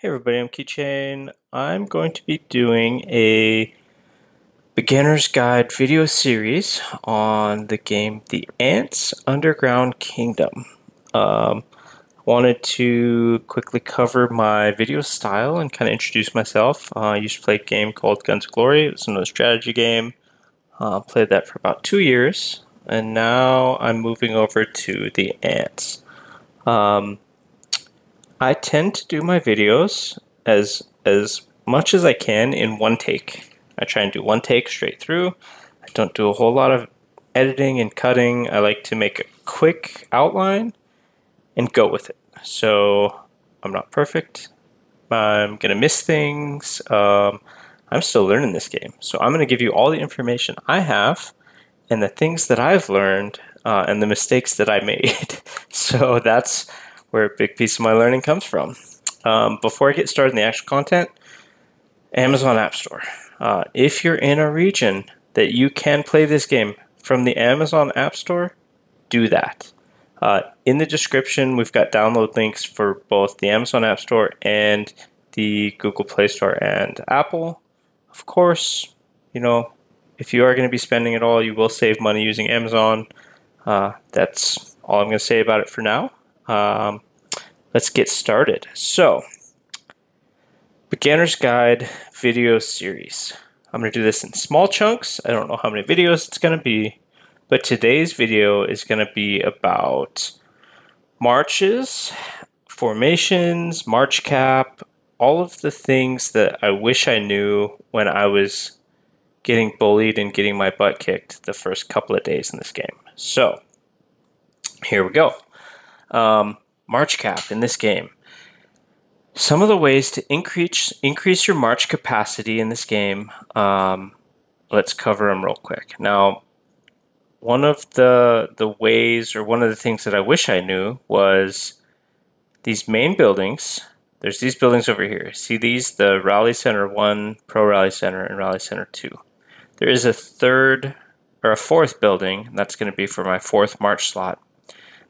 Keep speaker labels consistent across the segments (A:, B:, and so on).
A: Hey everybody, I'm Keychain. I'm going to be doing a beginner's guide video series on the game The Ants Underground Kingdom. Um, wanted to quickly cover my video style and kind of introduce myself. Uh, I used to play a game called Guns of Glory. It was another strategy game. Uh, played that for about two years, and now I'm moving over to The Ants. Um, I tend to do my videos as as much as I can in one take. I try and do one take straight through. I don't do a whole lot of editing and cutting. I like to make a quick outline and go with it. So I'm not perfect. I'm gonna miss things. Um, I'm still learning this game, so I'm gonna give you all the information I have and the things that I've learned uh, and the mistakes that I made. so that's where a big piece of my learning comes from. Um, before I get started in the actual content, Amazon App Store. Uh, if you're in a region that you can play this game from the Amazon App Store, do that. Uh, in the description, we've got download links for both the Amazon App Store and the Google Play Store and Apple. Of course, you know, if you are going to be spending it all, you will save money using Amazon. Uh, that's all I'm going to say about it for now. Um, let's get started. So, beginner's guide video series. I'm going to do this in small chunks. I don't know how many videos it's going to be, but today's video is going to be about marches, formations, march cap, all of the things that I wish I knew when I was getting bullied and getting my butt kicked the first couple of days in this game. So, here we go um, march cap in this game. Some of the ways to increase increase your march capacity in this game. Um, let's cover them real quick. Now, one of the the ways, or one of the things that I wish I knew was these main buildings. There's these buildings over here. See these? The Rally Center 1, Pro Rally Center, and Rally Center 2. There is a third or a fourth building. That's going to be for my fourth march slot.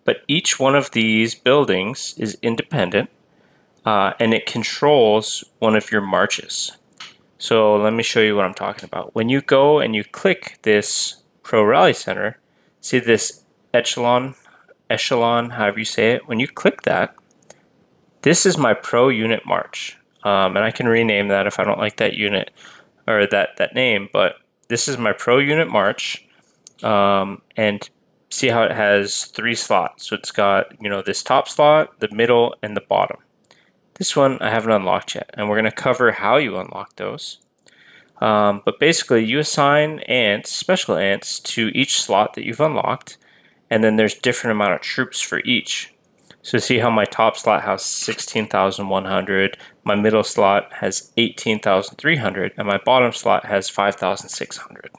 A: But each one of these buildings is independent uh, and it controls one of your marches. So let me show you what I'm talking about. When you go and you click this Pro Rally Center, see this echelon, echelon, however you say it, when you click that, this is my Pro Unit March. Um, and I can rename that if I don't like that unit or that, that name, but this is my Pro Unit March. Um, and see how it has three slots. So it's got, you know, this top slot, the middle, and the bottom. This one I haven't unlocked yet, and we're going to cover how you unlock those. Um, but basically, you assign ants, special ants, to each slot that you've unlocked, and then there's different amount of troops for each. So see how my top slot has 16,100, my middle slot has 18,300, and my bottom slot has 5,600.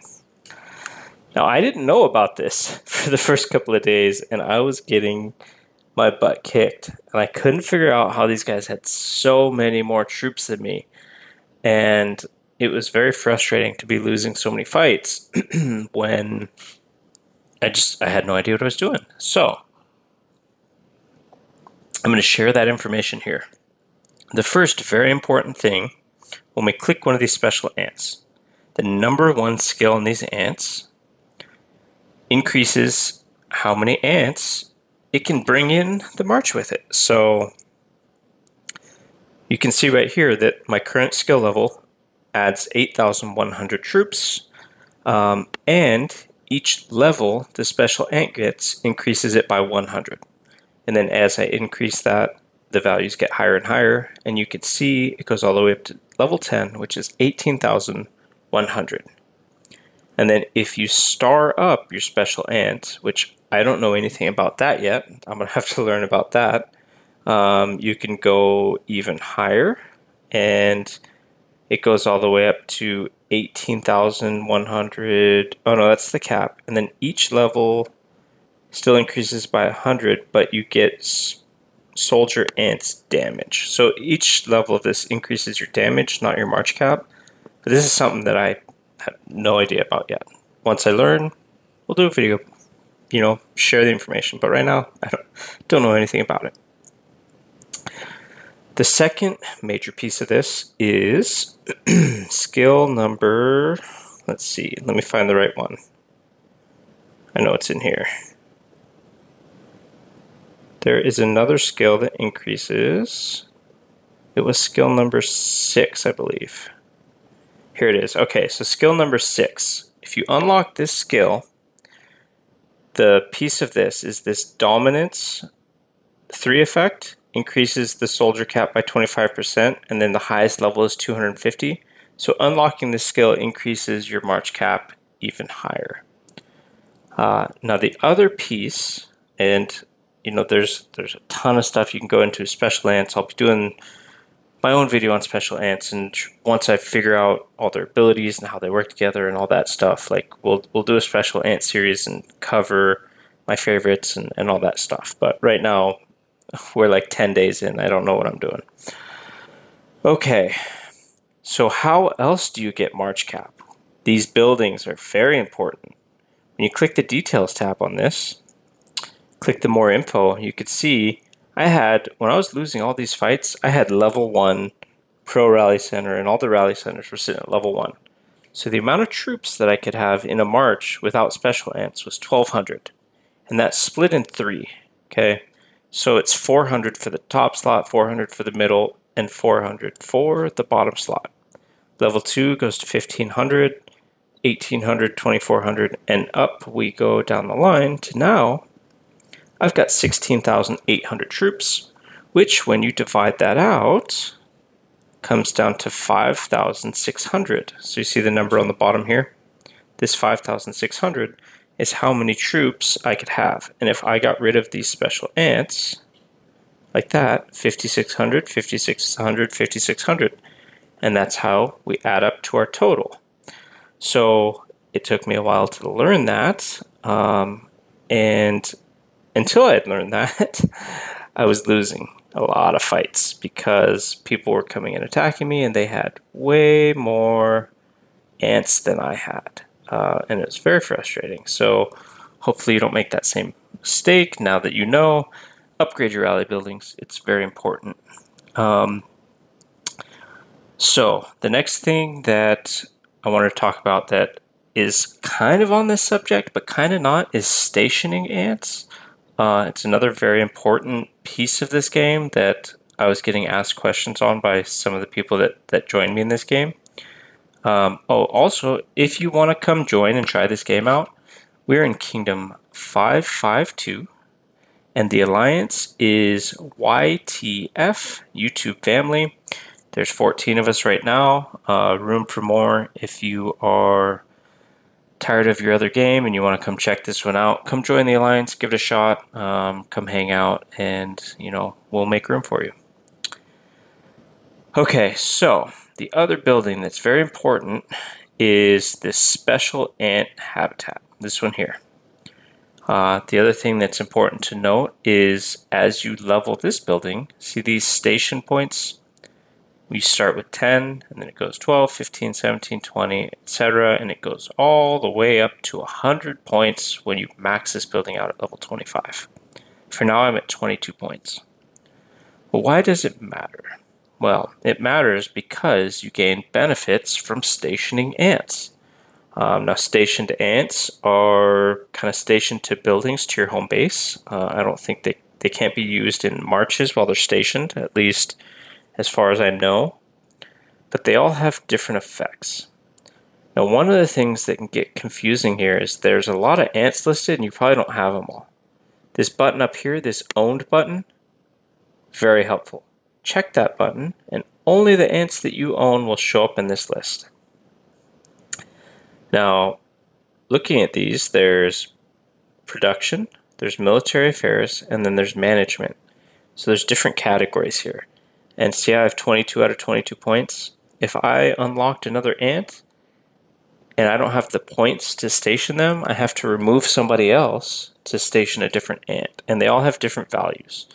A: Now, I didn't know about this for the first couple of days, and I was getting my butt kicked. And I couldn't figure out how these guys had so many more troops than me. And it was very frustrating to be losing so many fights when I just I had no idea what I was doing. So, I'm going to share that information here. The first very important thing when we click one of these special ants, the number one skill in these ants increases how many ants it can bring in the march with it. So you can see right here that my current skill level adds 8,100 troops, um, and each level the special ant gets increases it by 100. And then as I increase that, the values get higher and higher, and you can see it goes all the way up to level 10, which is 18,100. And then if you star up your special ant, which I don't know anything about that yet, I'm going to have to learn about that, um, you can go even higher and it goes all the way up to 18,100. Oh no, that's the cap. And then each level still increases by 100, but you get soldier ants damage. So each level of this increases your damage, not your march cap. But this is something that I have no idea about yet. Once I learn, we'll do a video, you know, share the information. But right now, I don't, don't know anything about it. The second major piece of this is skill number, let's see, let me find the right one. I know it's in here. There is another skill that increases. It was skill number six, I believe. Here it is. Okay, so skill number six. If you unlock this skill, the piece of this is this dominance three effect increases the soldier cap by 25%, and then the highest level is 250. So unlocking this skill increases your march cap even higher. Uh, now the other piece, and you know, there's there's a ton of stuff you can go into special ants. I'll be doing my own video on special ants, and once I figure out all their abilities and how they work together and all that stuff, like we'll we'll do a special ant series and cover my favorites and, and all that stuff. But right now, we're like 10 days in. I don't know what I'm doing. Okay, so how else do you get March Cap? These buildings are very important. When you click the Details tab on this, click the More Info, you could see I had, when I was losing all these fights, I had level 1 Pro Rally Center, and all the rally centers were sitting at level 1. So the amount of troops that I could have in a march without special ants was 1200. And that's split in three. Okay. So it's 400 for the top slot, 400 for the middle, and 400 for the bottom slot. Level 2 goes to 1500, 1800, 2400, and up we go down the line to now I've got 16,800 troops, which when you divide that out comes down to 5,600. So you see the number on the bottom here? This 5,600 is how many troops I could have. And if I got rid of these special ants, like that, 5,600, 5,600, 5,600. And that's how we add up to our total. So it took me a while to learn that. Um, and until I had learned that, I was losing a lot of fights because people were coming and attacking me and they had way more ants than I had uh, and it was very frustrating. So hopefully you don't make that same mistake now that you know. Upgrade your rally buildings. It's very important. Um, so the next thing that I want to talk about that is kind of on this subject, but kind of not, is stationing ants. Uh, it's another very important piece of this game that I was getting asked questions on by some of the people that, that joined me in this game. Um, oh, also, if you want to come join and try this game out, we're in Kingdom 552, and the alliance is YTF, YouTube family. There's 14 of us right now. Uh, room for more if you are tired of your other game and you want to come check this one out. Come join the alliance, give it a shot, um, come hang out, and you know we'll make room for you. Okay, so the other building that's very important is this special ant habitat, this one here. Uh, the other thing that's important to note is as you level this building, see these station points? We start with 10, and then it goes 12, 15, 17, 20, etc., and it goes all the way up to 100 points when you max this building out at level 25. For now, I'm at 22 points. But why does it matter? Well, it matters because you gain benefits from stationing ants. Um, now, stationed ants are kind of stationed to buildings to your home base. Uh, I don't think they, they can't be used in marches while they're stationed, at least as far as I know. But they all have different effects. Now, one of the things that can get confusing here is there's a lot of ants listed and you probably don't have them all. This button up here, this owned button, very helpful check that button and only the ants that you own will show up in this list. Now, looking at these, there's production, there's military affairs, and then there's management. So there's different categories here. And see, I have 22 out of 22 points. If I unlocked another ant and I don't have the points to station them, I have to remove somebody else to station a different ant. And they all have different values.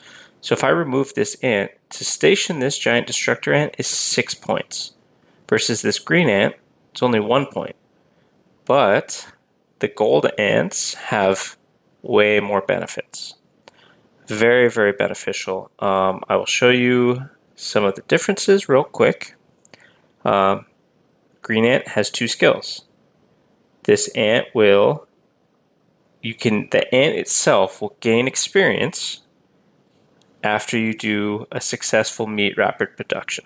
A: So if I remove this ant, to station this giant destructor ant is six points. Versus this green ant, it's only one point. But the gold ants have way more benefits. Very, very beneficial. Um, I will show you some of the differences real quick. Um, green ant has two skills. This ant will, you can, the ant itself will gain experience after you do a successful meat rapid production.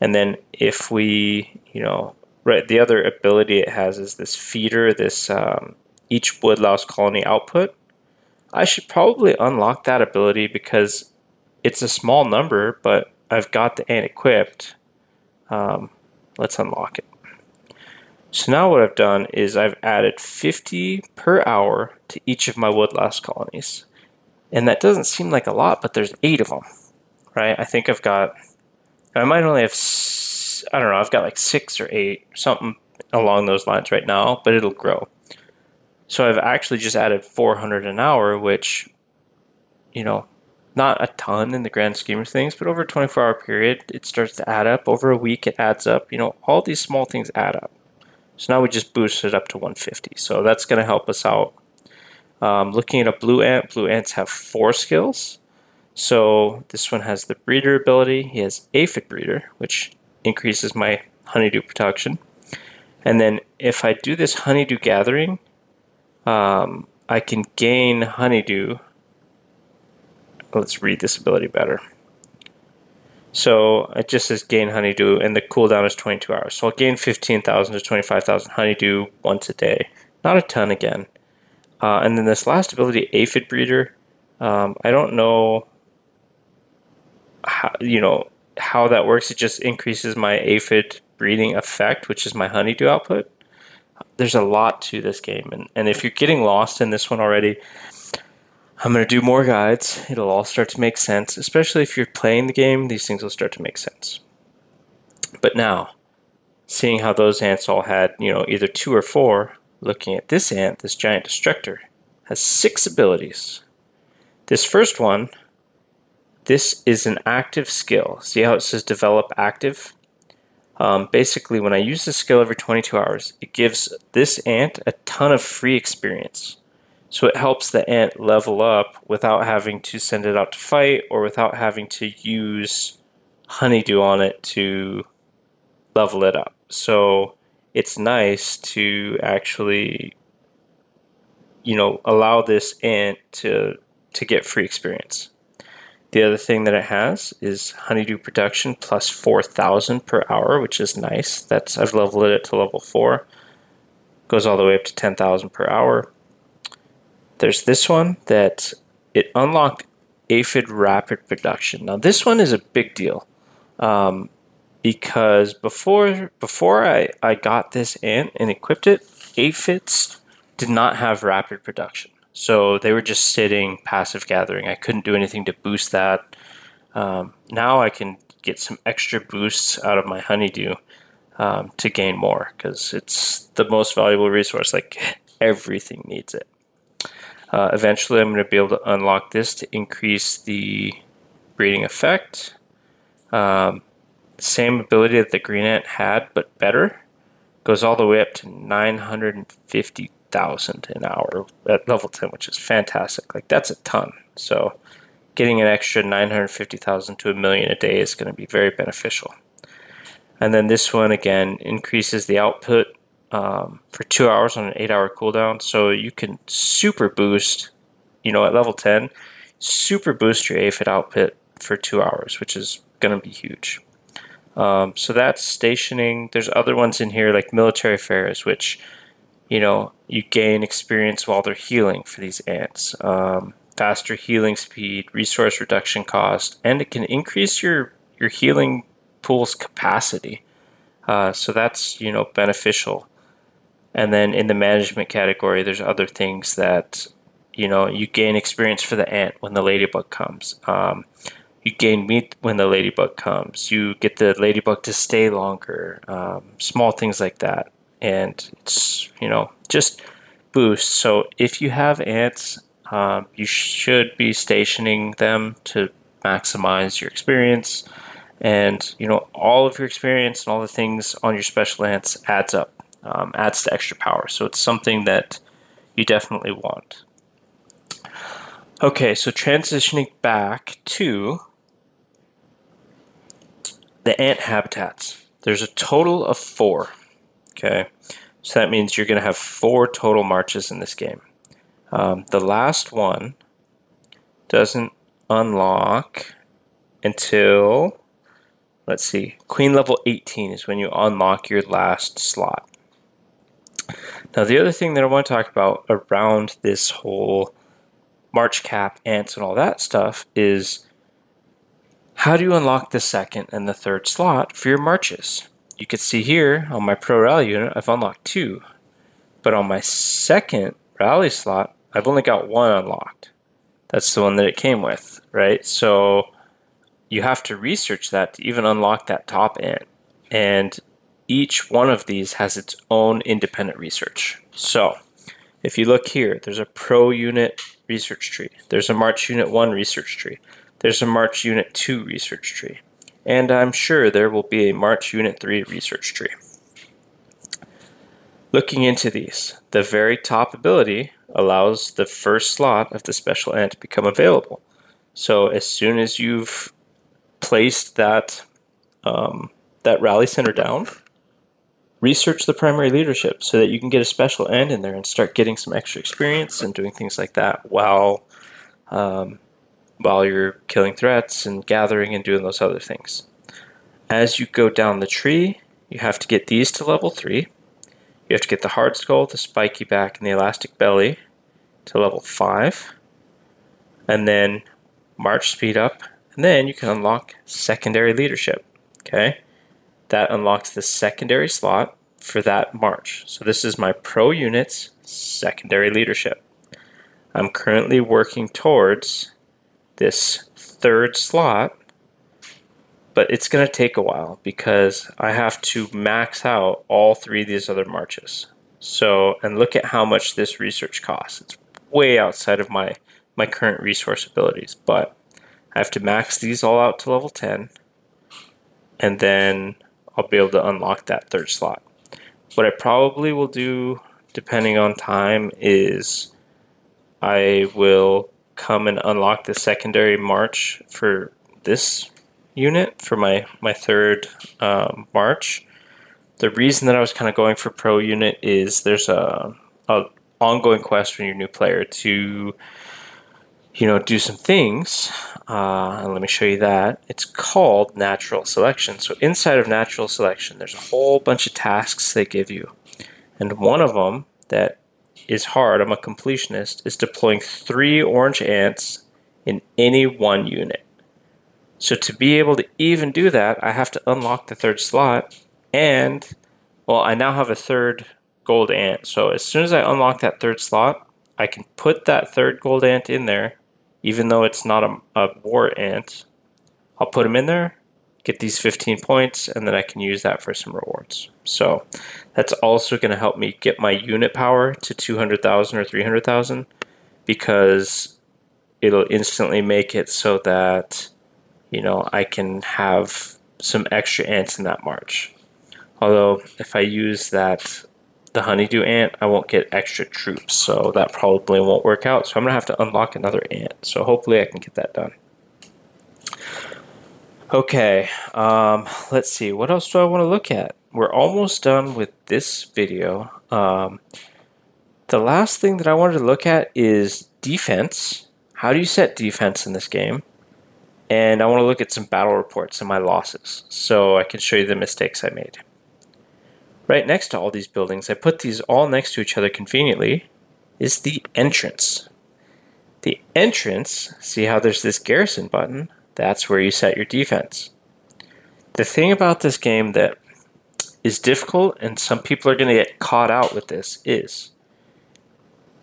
A: And then if we, you know, right, the other ability it has is this feeder, this um, each woodlouse colony output. I should probably unlock that ability because it's a small number, but I've got the ant equipped. Um, let's unlock it. So now what I've done is I've added 50 per hour to each of my woodlouse colonies. And that doesn't seem like a lot, but there's eight of them, right? I think I've got, I might only have, I don't know, I've got like six or eight, something along those lines right now, but it'll grow. So I've actually just added 400 an hour, which, you know, not a ton in the grand scheme of things, but over a 24 hour period, it starts to add up. Over a week, it adds up. You know, all these small things add up. So now we just boosted it up to 150. So that's going to help us out. Um, looking at a blue ant, blue ants have four skills. So this one has the breeder ability. He has aphid breeder, which increases my honeydew production. And then if I do this honeydew gathering, um, I can gain honeydew. Let's read this ability better. So it just says gain honeydew, and the cooldown is 22 hours. So I'll gain 15,000 to 25,000 honeydew once a day. Not a ton again. Uh, and then this last ability, aphid breeder. Um, I don't know how you know how that works. It just increases my aphid breeding effect, which is my honeydew output there's a lot to this game, and, and if you're getting lost in this one already, I'm going to do more guides. It'll all start to make sense, especially if you're playing the game, these things will start to make sense. But now, seeing how those ants all had, you know, either two or four, looking at this ant, this giant destructor, has six abilities. This first one, this is an active skill. See how it says develop active? Um, basically, when I use this skill every 22 hours, it gives this ant a ton of free experience. So it helps the ant level up without having to send it out to fight or without having to use honeydew on it to level it up. So it's nice to actually, you know, allow this ant to to get free experience. The other thing that it has is honeydew production plus 4,000 per hour, which is nice. That's I've leveled it to level 4. Goes all the way up to 10,000 per hour. There's this one that it unlocked aphid rapid production. Now this one is a big deal um, because before before I, I got this ant and equipped it, aphids did not have rapid production. So they were just sitting, passive gathering. I couldn't do anything to boost that. Um, now I can get some extra boosts out of my honeydew um, to gain more because it's the most valuable resource. Like everything needs it. Uh, eventually, I'm going to be able to unlock this to increase the breeding effect. Um, same ability that the green ant had, but better. Goes all the way up to 950 thousand an hour at level 10 which is fantastic like that's a ton so getting an extra 950,000 to a million a day is going to be very beneficial and then this one again increases the output um, for two hours on an eight hour cooldown so you can super boost you know at level 10 super boost your aphid output for two hours which is going to be huge um, so that's stationing there's other ones in here like military affairs which you know, you gain experience while they're healing for these ants. Um, faster healing speed, resource reduction cost, and it can increase your your healing pool's capacity. Uh, so that's you know beneficial. And then in the management category, there's other things that you know you gain experience for the ant when the ladybug comes. Um, you gain meat when the ladybug comes. You get the ladybug to stay longer. Um, small things like that and it's you know just boost. So if you have ants, um, you should be stationing them to maximize your experience, and you know all of your experience and all the things on your special ants adds up, um, adds to extra power. So it's something that you definitely want. Okay, so transitioning back to the ant habitats. There's a total of four. Okay, so that means you're going to have four total marches in this game. Um, the last one doesn't unlock until, let's see, Queen level 18 is when you unlock your last slot. Now, the other thing that I want to talk about around this whole March cap, ants, and all that stuff is how do you unlock the second and the third slot for your marches? You can see here on my Pro Rally unit, I've unlocked two. But on my second rally slot, I've only got one unlocked. That's the one that it came with, right? So you have to research that to even unlock that top ant. And each one of these has its own independent research. So if you look here, there's a Pro Unit research tree. There's a March Unit 1 research tree. There's a March Unit 2 research tree. And I'm sure there will be a March Unit 3 research tree. Looking into these, the very top ability allows the first slot of the special ant to become available. So as soon as you've placed that um, that rally center down, research the primary leadership so that you can get a special ant in there and start getting some extra experience and doing things like that while um, while you're killing threats and gathering and doing those other things. As you go down the tree, you have to get these to level 3. You have to get the hard skull, the spiky back, and the elastic belly to level 5. And then march speed up, and then you can unlock secondary leadership. Okay? That unlocks the secondary slot for that march. So this is my pro units secondary leadership. I'm currently working towards this third slot, but it's going to take a while because I have to max out all three of these other marches. So, and look at how much this research costs. It's way outside of my, my current resource abilities, but I have to max these all out to level 10, and then I'll be able to unlock that third slot. What I probably will do, depending on time, is I will come and unlock the secondary march for this unit for my my third um, march. The reason that I was kind of going for pro unit is there's a, a ongoing quest for your new player to you know do some things. Uh, and let me show you that. It's called natural selection. So inside of natural selection, there's a whole bunch of tasks they give you, and one of them that is hard, I'm a completionist, is deploying three orange ants in any one unit. So to be able to even do that, I have to unlock the third slot and, well, I now have a third gold ant. So as soon as I unlock that third slot, I can put that third gold ant in there, even though it's not a, a war ant. I'll put them in there, get these 15 points, and then I can use that for some rewards. So that's also going to help me get my unit power to 200,000 or 300,000 because it'll instantly make it so that, you know, I can have some extra ants in that march. Although if I use that, the honeydew ant, I won't get extra troops, so that probably won't work out. So I'm going to have to unlock another ant. So hopefully I can get that done. Okay, um, let's see. What else do I want to look at? We're almost done with this video. Um, the last thing that I wanted to look at is defense. How do you set defense in this game? And I want to look at some battle reports and my losses so I can show you the mistakes I made. Right next to all these buildings, I put these all next to each other conveniently, is the entrance. The entrance, see how there's this garrison button? That's where you set your defense. The thing about this game that is difficult, and some people are going to get caught out with this, is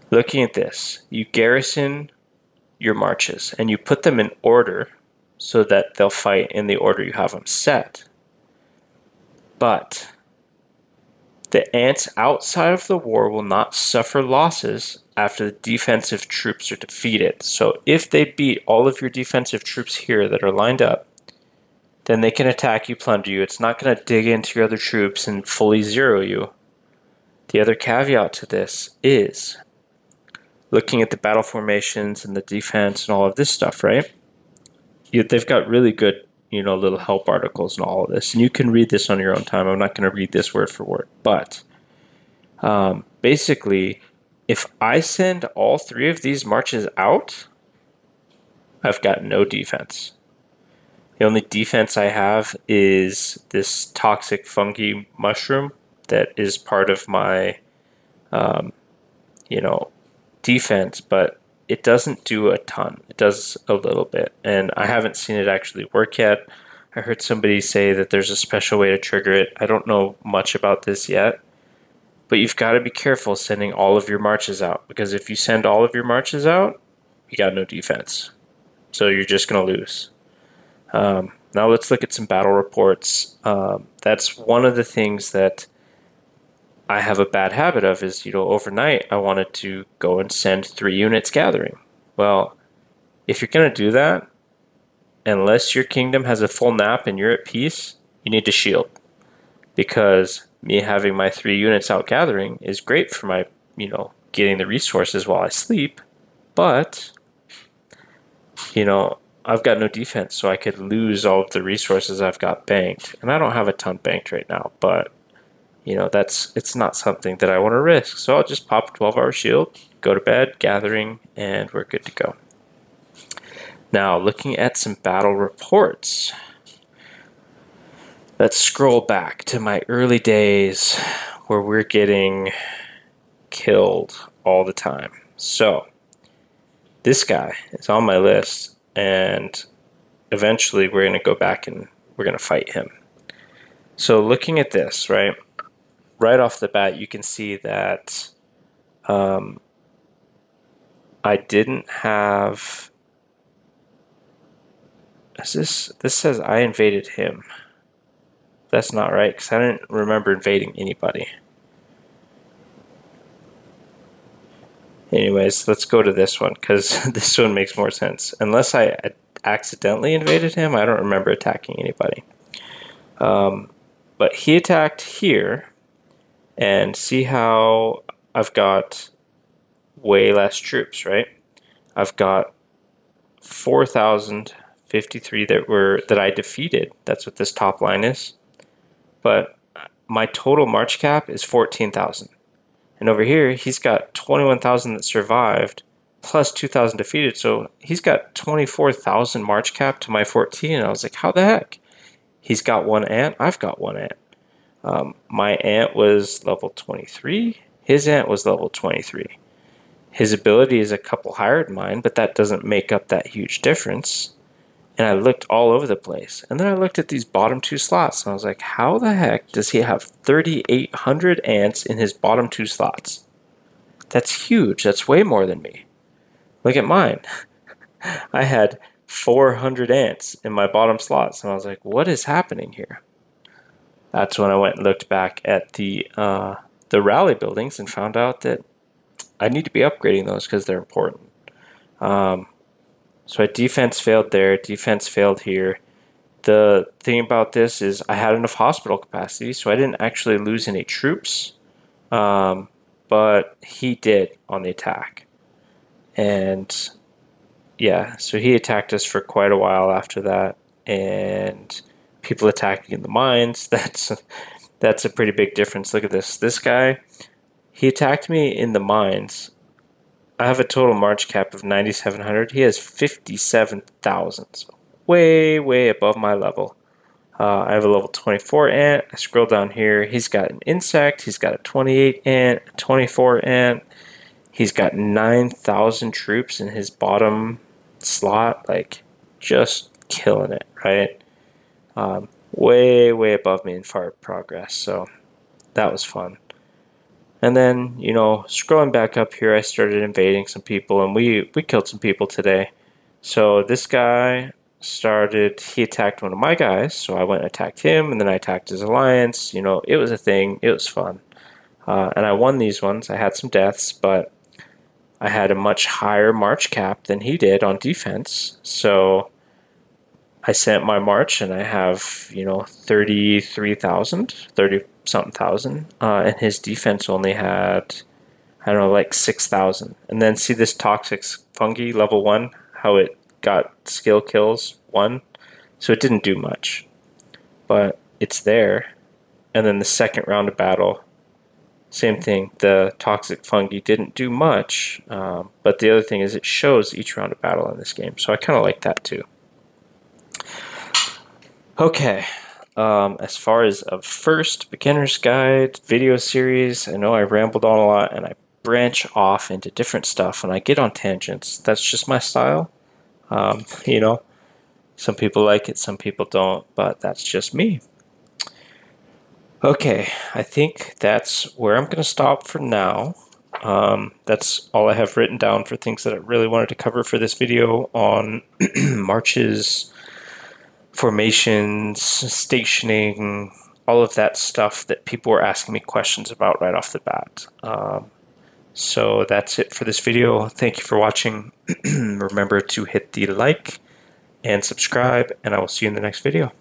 A: looking at this. You garrison your marches and you put them in order so that they'll fight in the order you have them set. But the ants outside of the war will not suffer losses after the defensive troops are defeated. So if they beat all of your defensive troops here that are lined up, then they can attack you, plunder you. It's not going to dig into your other troops and fully zero you. The other caveat to this is looking at the battle formations and the defense and all of this stuff, right? You, they've got really good you know, little help articles and all of this. And you can read this on your own time. I'm not going to read this word for word. But um, basically, if I send all three of these marches out, I've got no defense. The only defense I have is this toxic fungi mushroom that is part of my, um, you know, defense, but it doesn't do a ton. It does a little bit, and I haven't seen it actually work yet. I heard somebody say that there's a special way to trigger it. I don't know much about this yet, but you've got to be careful sending all of your marches out because if you send all of your marches out, you got no defense. So you're just going to lose. Um, now let's look at some battle reports. Um, that's one of the things that I have a bad habit of is, you know, overnight I wanted to go and send three units gathering. Well, if you're going to do that, unless your kingdom has a full nap and you're at peace, you need to shield. Because me having my three units out gathering is great for my, you know, getting the resources while I sleep. But, you know, I've got no defense, so I could lose all of the resources I've got banked. And I don't have a ton banked right now, but you know, that's it's not something that I want to risk. So I'll just pop a 12 hour shield, go to bed, gathering, and we're good to go. Now, looking at some battle reports. Let's scroll back to my early days where we're getting killed all the time. So, this guy is on my list and eventually we're going to go back and we're going to fight him. So looking at this, right, right off the bat, you can see that um, I didn't have. Is this this says I invaded him? That's not right because I didn't remember invading anybody. Anyways, let's go to this one because this one makes more sense. Unless I accidentally invaded him, I don't remember attacking anybody. Um, but he attacked here, and see how I've got way less troops, right? I've got 4,053 that were that I defeated. That's what this top line is. But my total march cap is 14,000. And over here, he's got 21,000 that survived plus 2,000 defeated. So he's got 24,000 March cap to my 14. And I was like, how the heck? He's got one ant. I've got one ant. Um, my ant was level 23. His ant was level 23. His ability is a couple higher than mine, but that doesn't make up that huge difference and I looked all over the place. And then I looked at these bottom two slots, and I was like, how the heck does he have 3,800 ants in his bottom two slots? That's huge. That's way more than me. Look at mine. I had 400 ants in my bottom slots, and I was like, what is happening here? That's when I went and looked back at the uh, the rally buildings and found out that I need to be upgrading those because they're important. Um, so defense failed there, defense failed here. The thing about this is I had enough hospital capacity, so I didn't actually lose any troops. Um, but he did on the attack. And yeah, so he attacked us for quite a while after that. And people attacking in the mines, that's that's a pretty big difference. Look at this. This guy, he attacked me in the mines I have a total March cap of 9,700. He has 57,000. So way, way above my level. Uh, I have a level 24 ant. I scroll down here. He's got an insect. He's got a 28 ant, 24 ant. He's got 9,000 troops in his bottom slot. Like, just killing it, right? Um, way, way above me in far progress. So that was fun. And then, you know, scrolling back up here, I started invading some people, and we, we killed some people today. So this guy started, he attacked one of my guys, so I went and attacked him, and then I attacked his alliance. You know, it was a thing. It was fun. Uh, and I won these ones. I had some deaths, but I had a much higher march cap than he did on defense. So I sent my march, and I have, you know, 33,000, 30, something thousand, uh, and his defense only had I don't know like six thousand. And then see this toxic fungi level one, how it got skill kills one. So it didn't do much. But it's there. And then the second round of battle, same thing. The toxic fungi didn't do much. Um, but the other thing is it shows each round of battle in this game. So I kind of like that too. Okay, um, as far as a first beginner's guide video series, I know I rambled on a lot and I branch off into different stuff and I get on tangents. That's just my style. Um, you know, some people like it, some people don't, but that's just me. Okay, I think that's where I'm going to stop for now. Um, that's all I have written down for things that I really wanted to cover for this video on marches formations, stationing, all of that stuff that people were asking me questions about right off the bat. Um, so that's it for this video. Thank you for watching. Remember to hit the like and subscribe, and I will see you in the next video.